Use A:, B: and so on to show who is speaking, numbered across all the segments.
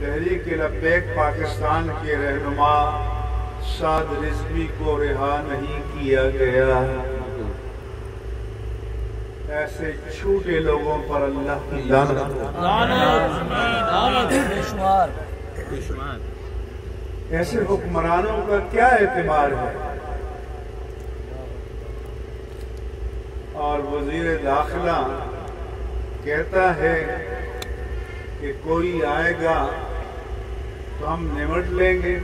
A: तहरीक लब्बैक पाकिस्तान के रहनुमा साद रिजवी को रिहा नहीं किया गया। ऐसे छूटे लोगों पर अल्लाह की ऐसे हुक्मरानों का क्या एतबार है? और वज़ीर दाखिला कहता है कि कोई आएगा तो हम निमट लेंगे।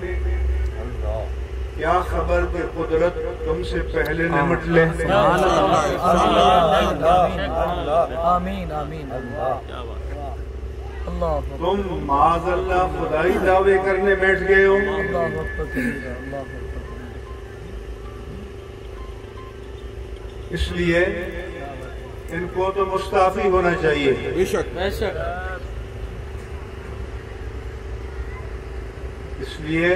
A: क्या खबर कि कुदरत तुमसे पहले निमट ले? तुम माजल्ला खुदाई दावे करने बैठ गए हो। इसलिए इनको तो मुस्ताफी होना चाहिए।
B: बेशक
C: बेशक।
A: इसलिए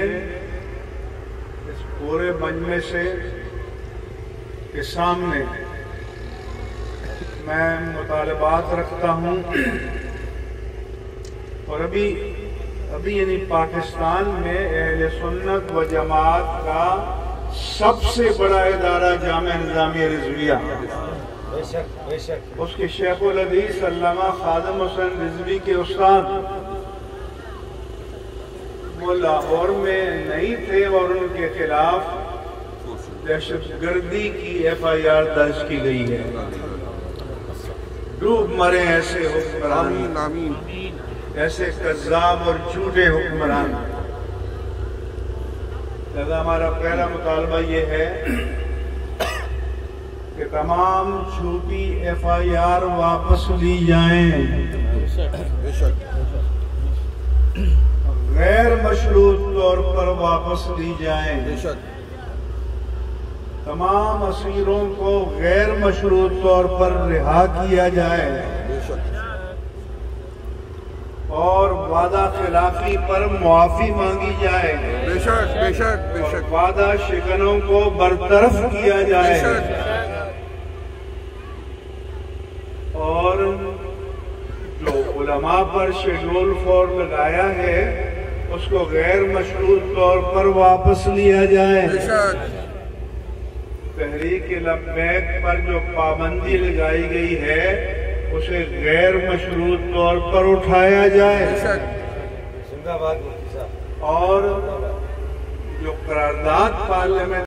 A: इस पूरे मजमे से के सामने मैं मुतालबात रखता हूँ। और अभी अभी यानी पाकिस्तान में अहल सुन्नत व जमात का सबसे बड़ा इदारा जाम निज़ामिया रिजविया।
D: बेशक बेशक।
A: उसके शेख हदीस खादम हुसैन रिजवी के उस्ताद। वो लाहौर में नहीं थे और उनके खिलाफ दहशत गर्दी की एफ़ आई आर दर्ज की गई है। डूब मरे ऐसे हुक्मरान। ऐसे कज्जाब और झूठे हुक्मरान। लिहाजा हमारा पहला मुतालबा ये है कि तमाम झूठी एफ़ आई आर वापस ली जाएँ। गैर मशरूत तौर पर वापस ली जाएँ।
B: बेशक।
A: तमाम असीरों को गैर मशरूत तौर पर रिहा किया जाए। और वादा खिलाफी पर मुआफी मांगी जाए।
B: बेशक बेशक बेशक।
A: वादा शिकनों को बरतरफ किया जाए। और जो उलमा पर शेड्यूल फोर लगाया है उसको गैर मशरूत तौर पर वापस लिया जाए। तहरीक लम्बैक पर जो पाबंदी लगाई गई है उसे गैर मशरूत तौर पर उठाया जाए। और जो करारदाद पार्लियामेंट